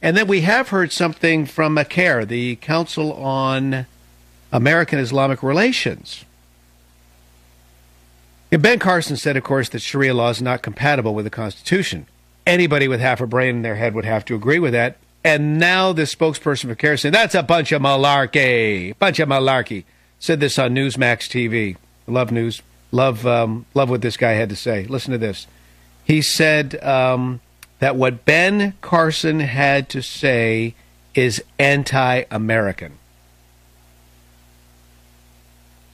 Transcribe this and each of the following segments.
And then we have heard something from CAIR, the Council on American Islamic Relations. And ben Carson said, of course, that Sharia law is not compatible with the Constitution. Anybody with half a brain in their head would have to agree with that. And now the spokesperson for CAIR saying, that's a bunch of malarkey, bunch of malarkey. Said this on Newsmax TV. Love news. Love, um, love what this guy had to say. Listen to this. He said um, that what Ben Carson had to say is anti American.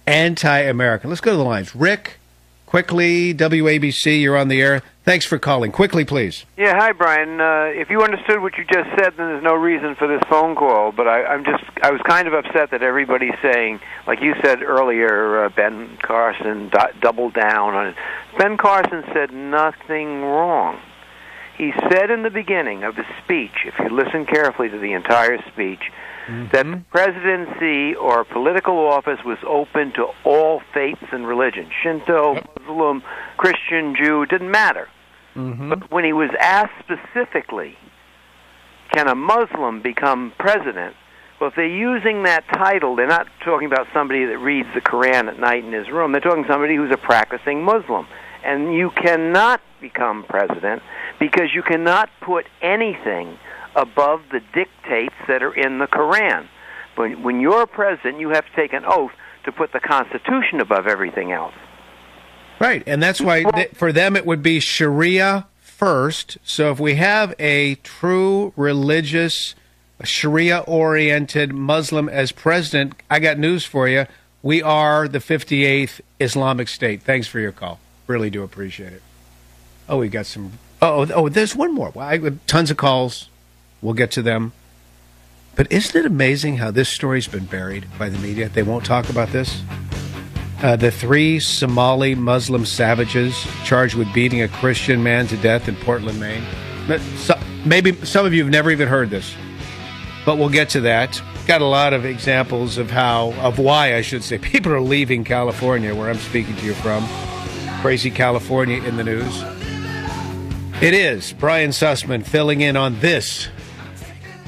Anti American. Let's go to the lines. Rick, quickly, WABC, you're on the air. Thanks for calling. Quickly, please. Yeah, hi, Brian. Uh, if you understood what you just said, then there's no reason for this phone call. But I, I'm just, I was kind of upset that everybody's saying, like you said earlier, uh, Ben Carson do- doubled down on it. Ben Carson said nothing wrong. He said in the beginning of his speech, if you listen carefully to the entire speech, Mm-hmm. that the presidency or political office was open to all faiths and religions Shinto, Muslim, Christian, Jew, didn't matter. Mm-hmm. But when he was asked specifically, can a Muslim become president? Well, if they're using that title, they're not talking about somebody that reads the Quran at night in his room. They're talking somebody who's a practicing Muslim. And you cannot become president because you cannot put anything above the dictates that are in the Quran. When, when you're president, you have to take an oath to put the Constitution above everything else. Right, and that's why th- for them it would be Sharia first. So if we have a true religious, Sharia-oriented Muslim as president, I got news for you. We are the 58th Islamic State. Thanks for your call. Really do appreciate it. Oh, we got some. Oh, oh, there's one more. I, tons of calls. We'll get to them. But isn't it amazing how this story's been buried by the media? They won't talk about this. Uh, the three Somali Muslim savages charged with beating a Christian man to death in Portland, Maine. Maybe some of you have never even heard this, but we'll get to that. Got a lot of examples of how, of why I should say, people are leaving California, where I'm speaking to you from. Crazy California in the news. It is Brian Sussman filling in on this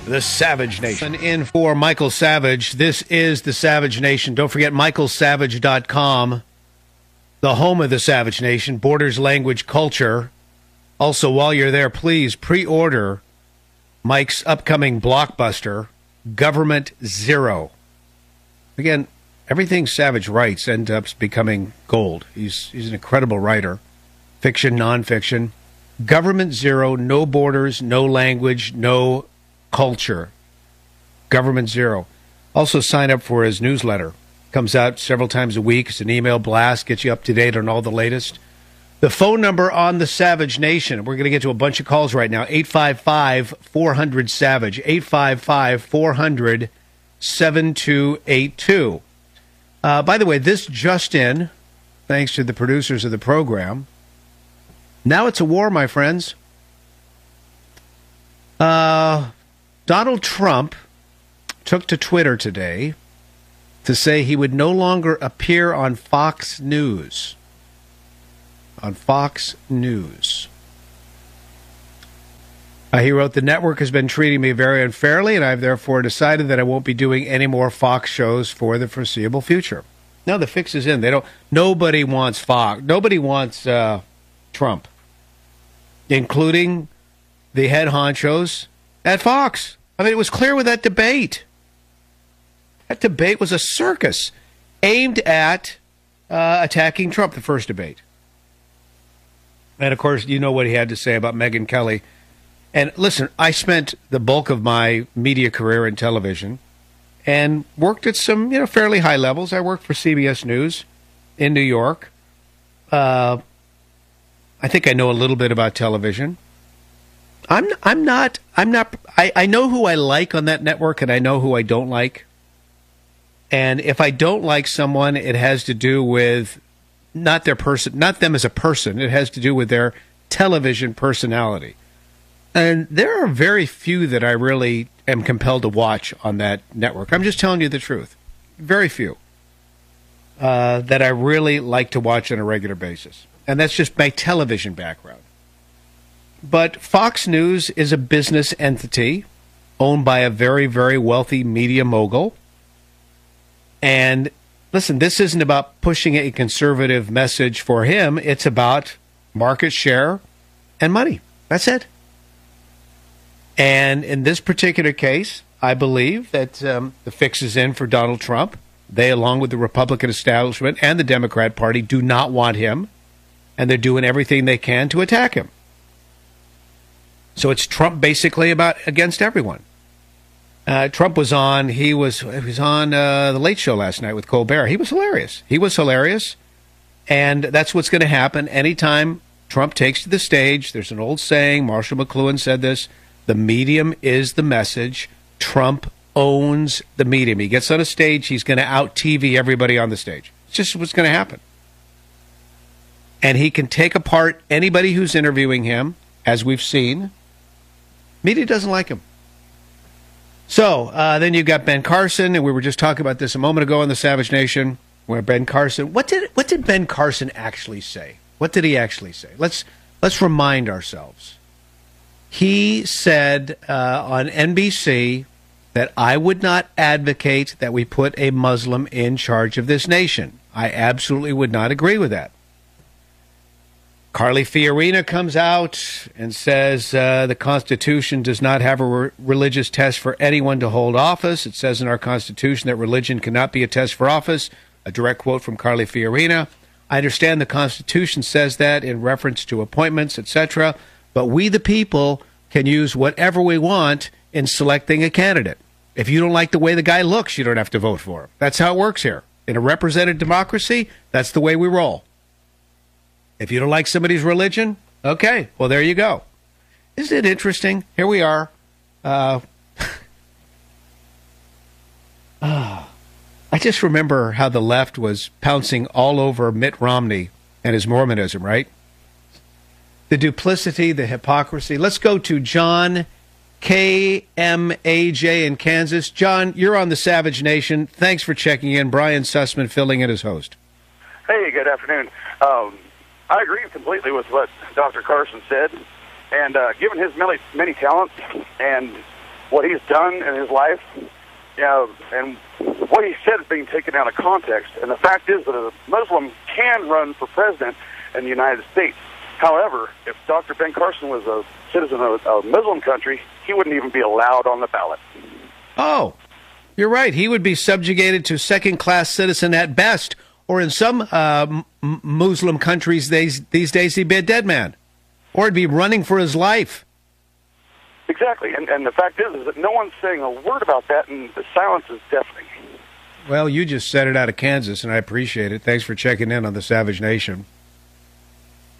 the Savage Nation. In for Michael Savage. This is the Savage Nation. Don't forget michaelsavage.com, the home of the Savage Nation, borders, language, culture. Also, while you're there, please pre order Mike's upcoming blockbuster, Government Zero. Again, everything Savage writes ends up becoming gold. He's, he's an incredible writer, fiction, nonfiction. Government Zero, no borders, no language, no culture. Government Zero. Also, sign up for his newsletter. Comes out several times a week. It's an email blast, gets you up to date on all the latest. The phone number on the Savage Nation. We're going to get to a bunch of calls right now. 855 400 Savage. 855 400 7282. Uh, by the way, this just in, thanks to the producers of the program. Now it's a war, my friends. Uh, Donald Trump took to Twitter today to say he would no longer appear on Fox News. On Fox News. Uh, he wrote, The network has been treating me very unfairly, and I've therefore decided that I won't be doing any more Fox shows for the foreseeable future. Now the fix is in. They don't. Nobody wants Fox. Nobody wants uh, Trump, including the head honchos at Fox. I mean, it was clear with that debate. That debate was a circus aimed at uh, attacking Trump, the first debate. And of course, you know what he had to say about Megyn Kelly. And listen, I spent the bulk of my media career in television and worked at some, you know, fairly high levels. I worked for CBS News in New York. Uh, I think I know a little bit about television. I'm I'm not I'm not I, I know who I like on that network and I know who I don't like. And if I don't like someone, it has to do with not their person not them as a person. It has to do with their television personality. And there are very few that I really am compelled to watch on that network. I'm just telling you the truth. Very few. Uh, that I really like to watch on a regular basis. And that's just my television background. But Fox News is a business entity. owned by a very, very wealthy media mogul. And listen, this isn't about pushing a conservative message for him. It's about market share and money. That's it. And in this particular case, I believe that um, the fix is in for Donald Trump. They, along with the Republican establishment and the Democrat Party, do not want him, and they're doing everything they can to attack him. So it's Trump basically about against everyone. Uh, Trump was on. He was he was on uh, the Late Show last night with Colbert. He was hilarious. He was hilarious, and that's what's going to happen anytime Trump takes to the stage. There's an old saying. Marshall McLuhan said this: "The medium is the message." Trump owns the medium. He gets on a stage, he's going to out TV everybody on the stage. It's just what's going to happen. And he can take apart anybody who's interviewing him, as we've seen. Media doesn't like him. So uh, then you've got Ben Carson, and we were just talking about this a moment ago on the Savage Nation, where Ben Carson. What did what did Ben Carson actually say? What did he actually say? Let's let's remind ourselves. He said uh, on NBC that I would not advocate that we put a Muslim in charge of this nation. I absolutely would not agree with that. Carly Fiorina comes out and says uh, the Constitution does not have a re- religious test for anyone to hold office. It says in our Constitution that religion cannot be a test for office. A direct quote from Carly Fiorina. I understand the Constitution says that in reference to appointments, etc., but we, the people, can use whatever we want in selecting a candidate. If you don't like the way the guy looks, you don't have to vote for him. That's how it works here. In a represented democracy, that's the way we roll. If you don't like somebody's religion, okay, well, there you go. Isn't it interesting? Here we are. Uh, uh, I just remember how the left was pouncing all over Mitt Romney and his Mormonism, right? The duplicity, the hypocrisy. Let's go to John KMAJ in Kansas. John, you're on the Savage Nation. Thanks for checking in. Brian Sussman filling in as host. Hey, good afternoon. Um, I agree completely with what Dr. Carson said. And uh, given his many, many talents and what he's done in his life, you know, and what he said is being taken out of context. And the fact is that a Muslim can run for president in the United States. However, if Dr. Ben Carson was a citizen of a Muslim country, he wouldn't even be allowed on the ballot. Oh, you're right. He would be subjugated to second class citizen at best, or in some uh, Muslim countries these, these days, he'd be a dead man, or he'd be running for his life. Exactly. And, and the fact is, is that no one's saying a word about that, and the silence is deafening. Well, you just said it out of Kansas, and I appreciate it. Thanks for checking in on the Savage Nation.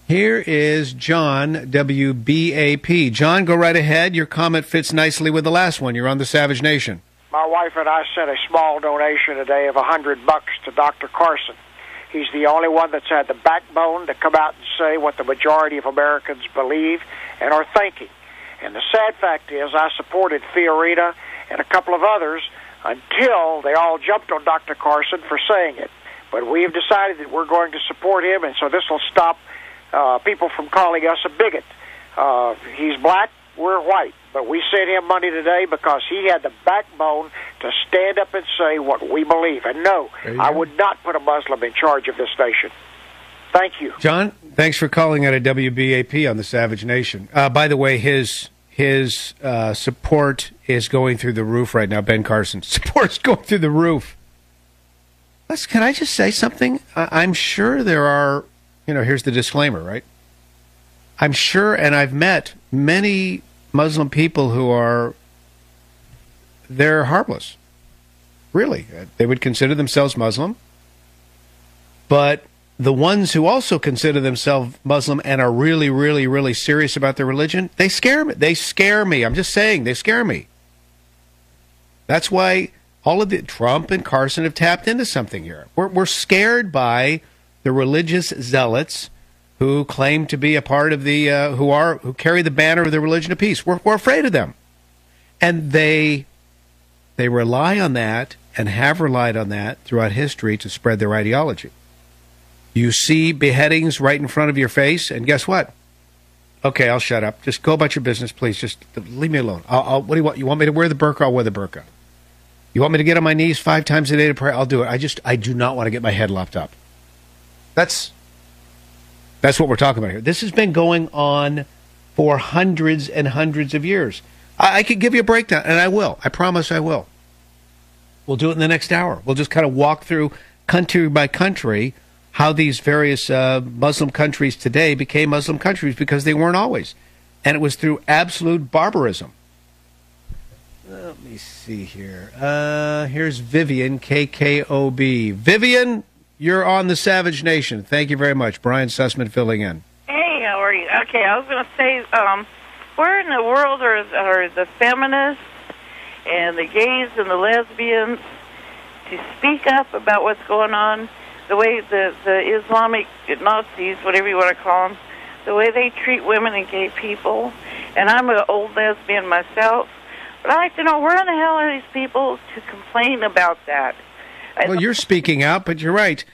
Here is John, WBAP. John, go right ahead. Your comment fits nicely with the last one. You're on the Savage Nation. My wife and I sent a small donation today of a hundred bucks to Dr. Carson. He's the only one that's had the backbone to come out and say what the majority of Americans believe and are thinking. And the sad fact is, I supported Fiorina and a couple of others until they all jumped on Dr. Carson for saying it. But we have decided that we're going to support him, and so this will stop uh, people from calling us a bigot. Uh, he's black, we're white. But we sent him money today because he had the backbone to stand up and say what we believe. And no, I would not put a Muslim in charge of this nation. Thank you. John, thanks for calling out a WBAP on the Savage Nation. Uh, by the way, his his uh, support is going through the roof right now. Ben Carson support is going through the roof. Let's, can I just say something? I, I'm sure there are you know, here's the disclaimer, right? I'm sure, and I've met many Muslim people who are, they're harmless. Really. Uh, they would consider themselves Muslim. But the ones who also consider themselves Muslim and are really, really, really serious about their religion, they scare me. They scare me. I'm just saying, they scare me. That's why all of the Trump and Carson have tapped into something here. We're, we're scared by the religious zealots who claim to be a part of the uh, who are who carry the banner of the religion of peace. We're, we're afraid of them, and they they rely on that and have relied on that throughout history to spread their ideology. You see beheadings right in front of your face, and guess what? Okay, I'll shut up. Just go about your business, please. Just leave me alone. I'll, I'll, what do you want? You want me to wear the burqa? I'll wear the burqa. You want me to get on my knees five times a day to pray? I'll do it. I just I do not want to get my head lopped up. That's that's what we're talking about here. This has been going on for hundreds and hundreds of years. I, I could give you a breakdown, and I will. I promise I will. We'll do it in the next hour. We'll just kind of walk through country by country how these various uh, Muslim countries today became Muslim countries because they weren't always. And it was through absolute barbarism. Let me see here. Uh, here's Vivian, KKOB. Vivian, you're on the Savage Nation. Thank you very much. Brian Sussman filling in. Hey, how are you? Okay, I was going to say, um, where in the world are, are the feminists and the gays and the lesbians to speak up about what's going on? The way the, the Islamic Nazis, whatever you want to call them, the way they treat women and gay people. And I'm an old lesbian myself. But I'd like to know where in the hell are these people to complain about that? Well, you're speaking out, but you're right.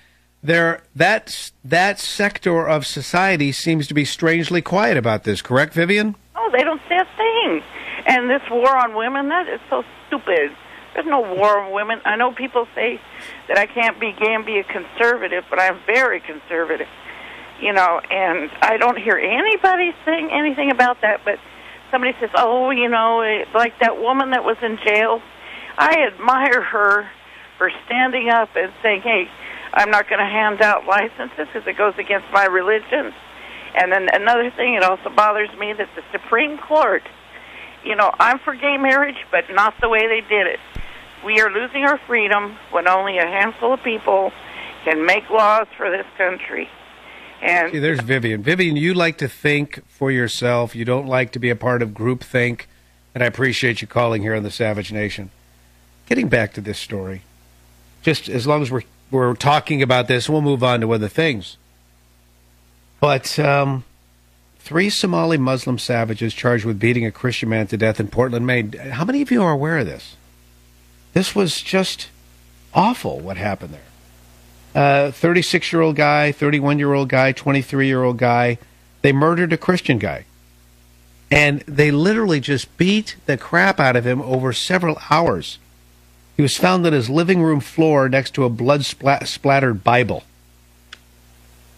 There, that that sector of society seems to be strangely quiet about this. Correct, Vivian? Oh, they don't say a thing. And this war on women, that is so stupid. There's no war on women. I know people say that I can't be gay and be a conservative, but I'm very conservative. You know, and I don't hear anybody saying anything about that. But somebody says, "Oh, you know, like that woman that was in jail." I admire her for standing up and saying, "Hey, I'm not going to hand out licenses because it goes against my religion." And then another thing, it also bothers me that the Supreme Court, you know, I'm for gay marriage, but not the way they did it. We are losing our freedom when only a handful of people can make laws for this country. And See, there's Vivian. Vivian, you like to think for yourself. You don't like to be a part of groupthink, and I appreciate you calling here on the Savage Nation. Getting back to this story, just as long as we're we're talking about this, we'll move on to other things. But um, three Somali Muslim savages charged with beating a Christian man to death in Portland, Maine. How many of you are aware of this? This was just awful what happened there. 36 uh, year old guy, 31 year old guy, 23 year old guy. They murdered a Christian guy. And they literally just beat the crap out of him over several hours. He was found on his living room floor next to a blood splattered Bible.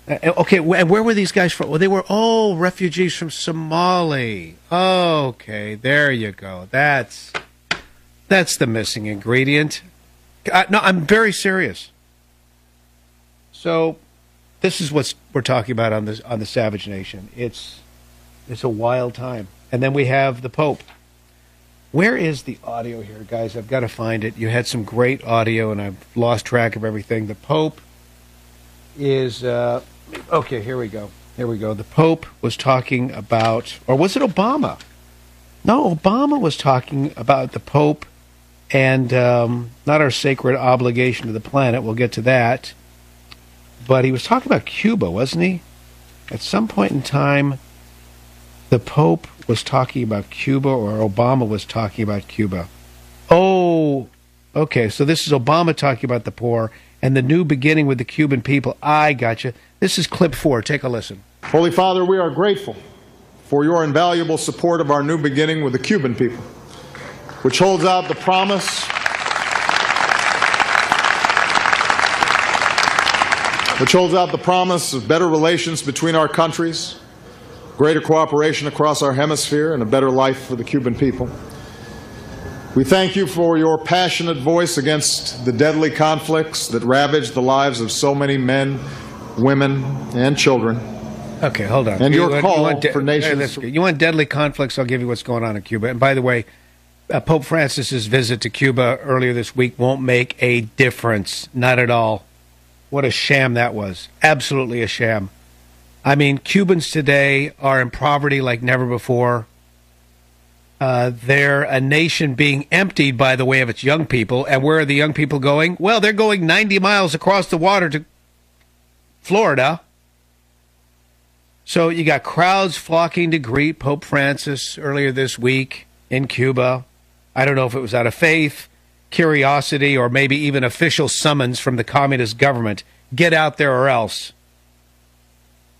Okay, and where were these guys from? Well, they were all refugees from Somali. Okay, there you go. That's that's the missing ingredient. Uh, no, I'm very serious. So, this is what we're talking about on the on the Savage Nation. It's it's a wild time, and then we have the Pope. Where is the audio here, guys? I've got to find it. You had some great audio, and I've lost track of everything. The Pope is uh, okay. Here we go. Here we go. The Pope was talking about, or was it Obama? No, Obama was talking about the Pope and um, not our sacred obligation to the planet. We'll get to that. But he was talking about Cuba, wasn't he? At some point in time, the Pope was talking about Cuba or Obama was talking about Cuba. Oh, okay. So this is Obama talking about the poor and the new beginning with the Cuban people. I got you. This is clip four. Take a listen. Holy Father, we are grateful for your invaluable support of our new beginning with the Cuban people, which holds out the promise which holds out the promise of better relations between our countries greater cooperation across our hemisphere, and a better life for the Cuban people. We thank you for your passionate voice against the deadly conflicts that ravage the lives of so many men, women, and children. Okay, hold on. And you your want, call you want de- for nations. You want deadly conflicts? I'll give you what's going on in Cuba. And by the way, uh, Pope Francis's visit to Cuba earlier this week won't make a difference. Not at all. What a sham that was. Absolutely a sham. I mean, Cubans today are in poverty like never before. Uh, they're a nation being emptied by the way of its young people. And where are the young people going? Well, they're going 90 miles across the water to Florida. So you got crowds flocking to greet Pope Francis earlier this week in Cuba. I don't know if it was out of faith, curiosity, or maybe even official summons from the communist government. Get out there or else.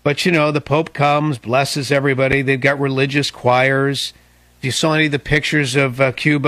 But you know, the Pope comes, blesses everybody. They've got religious choirs. You saw any of the pictures of uh, Cuba?